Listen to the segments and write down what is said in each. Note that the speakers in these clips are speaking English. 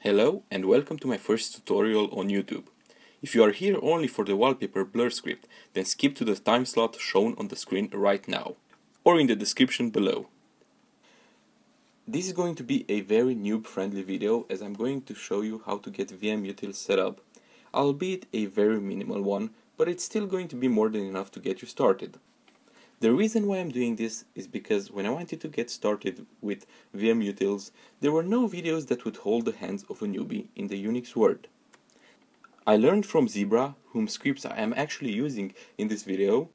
Hello and welcome to my first tutorial on YouTube. If you are here only for the wallpaper blur script, then skip to the time slot shown on the screen right now, or in the description below. This is going to be a very noob friendly video as I'm going to show you how to get wmutils set up, albeit a very minimal one, but it's still going to be more than enough to get you started. The reason why I'm doing this is because when I wanted to get started with wmutils, there were no videos that would hold the hands of a newbie in the Unix world. I learned from z-brah, whom scripts I am actually using in this video,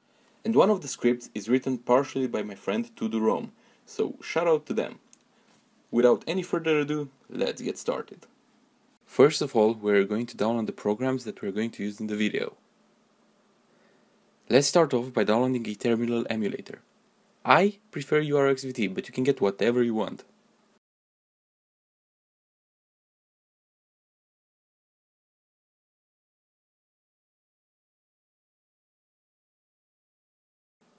and one of the scripts is written partially by my friend tudurom, so shout out to them. Without any further ado, let's get started. First of all, we're going to download the programs that we're going to use in the video. Let's start off by downloading a terminal emulator. I prefer URXVT, but you can get whatever you want.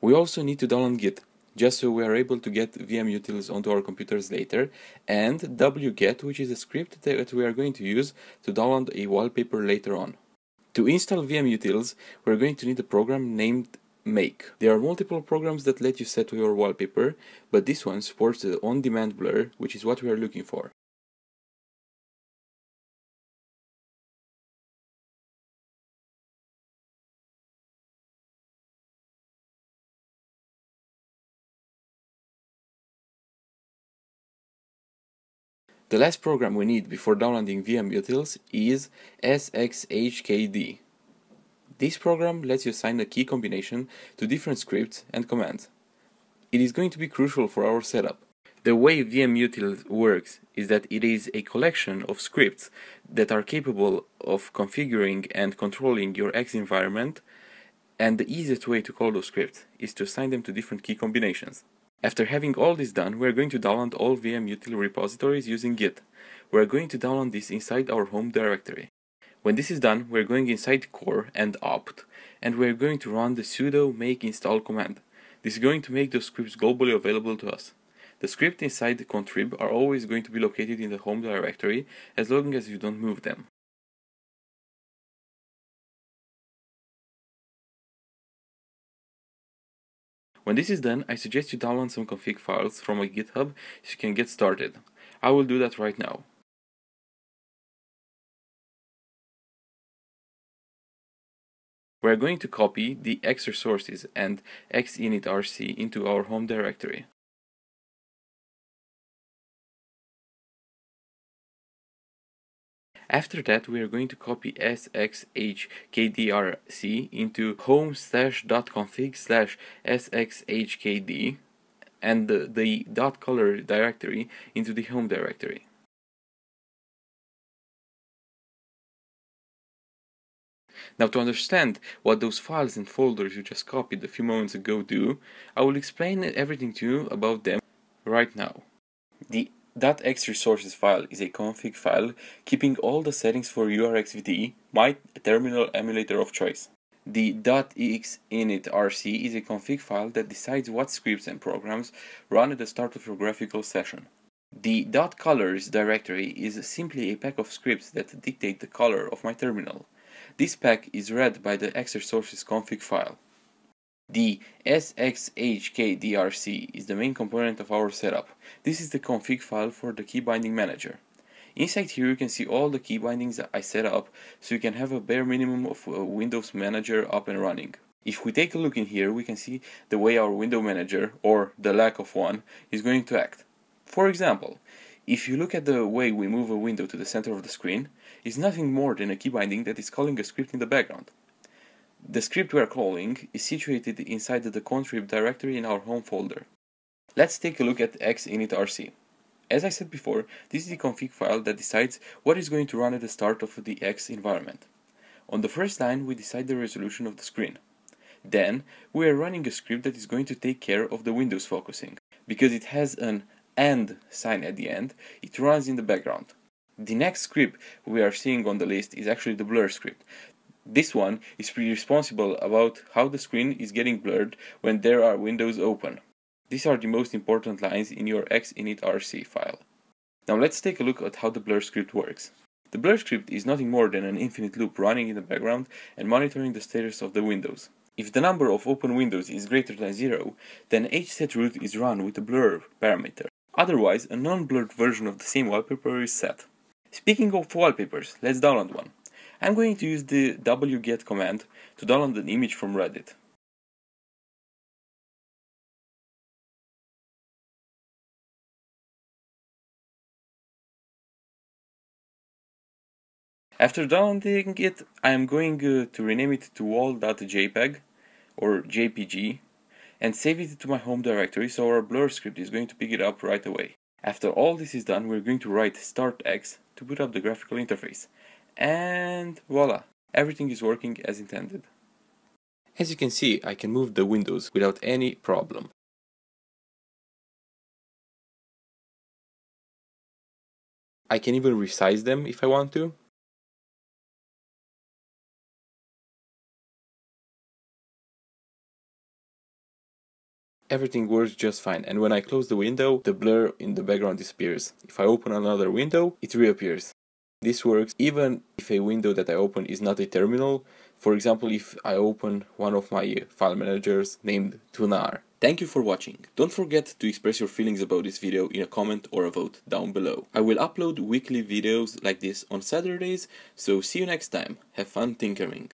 We also need to download Git, just so we are able to get VM wmutils onto our computers later, and wget, which is a script that we are going to use to download a wallpaper later on. To install wmutils, we're going to need a program named Make. There are multiple programs that let you set your wallpaper, but this one supports the on-demand blur, which is what we are looking for. The last program we need before downloading wmutils is sxhkd. This program lets you assign a key combination to different scripts and commands. It is going to be crucial for our setup. The way wmutils works is that it is a collection of scripts that are capable of configuring and controlling your X environment and the easiest way to call those scripts is to assign them to different key combinations. After having all this done, we are going to download all wmutil repositories using Git. We are going to download this inside our home directory. When this is done, we are going inside core and opt, and we are going to run the sudo make install command. This is going to make those scripts globally available to us. The scripts inside the contrib are always going to be located in the home directory as long as you don't move them. When this is done, I suggest you download some config files from my GitHub so you can get started. I will do that right now. We are going to copy the X resources and xinitrc into our home directory. After that, we are going to copy sxhkdrc into home slash dot config slash sxhkd and the, the dot color directory into the home directory. Now to understand what those files and folders you just copied a few moments ago do, I will explain everything to you about them right now. The .x resources file is a config file keeping all the settings for URXVT, my terminal emulator of choice. The .xinitrc is a config file that decides what scripts and programs run at the start of your graphical session. The .colors directory is simply a pack of scripts that dictate the color of my terminal. This pack is read by the xresources config file. The sxhkdrc is the main component of our setup. This is the config file for the key binding manager. Inside here you can see all the key bindings that I set up so you can have a bare minimum of Windows Manager up and running. If we take a look in here we can see the way our window manager, or the lack of one, is going to act. For example, if you look at the way we move a window to the center of the screen, it's nothing more than a key binding that is calling a script in the background. The script we are calling is situated inside the contrib directory in our home folder. Let's take a look at xinitrc. As I said before, this is the config file that decides what is going to run at the start of the X environment. On the first line, we decide the resolution of the screen. Then, we are running a script that is going to take care of the Windows focusing. Because it has an AND sign at the end, it runs in the background. The next script we are seeing on the list is actually the blur script. This one is responsible about how the screen is getting blurred when there are windows open. These are the most important lines in your xinitrc file. Now let's take a look at how the blur script works. The blur script is nothing more than an infinite loop running in the background and monitoring the status of the windows. If the number of open windows is greater than 0, then hsetroot is run with the blur parameter. Otherwise, a non-blurred version of the same wallpaper is set. Speaking of wallpapers, let's download one. I'm going to use the wget command to download an image from Reddit. After downloading it, I am going uh, to rename it to wall.jpg or JPG and save it to my home directory so our blur script is going to pick it up right away. After all this is done, we're going to write startx to put up the graphical interface. And voila, everything is working as intended. As you can see, I can move the windows without any problem. I can even resize them if I want to. everything works just fine and when I close the window the blur in the background disappears. If I open another window it reappears. This works even if a window that I open is not a terminal, for example if I open one of my file managers named Thunar. Thank you for watching. Don't forget to express your feelings about this video in a comment or a vote down below. I will upload weekly videos like this on Saturdays, so see you next time. Have fun tinkering.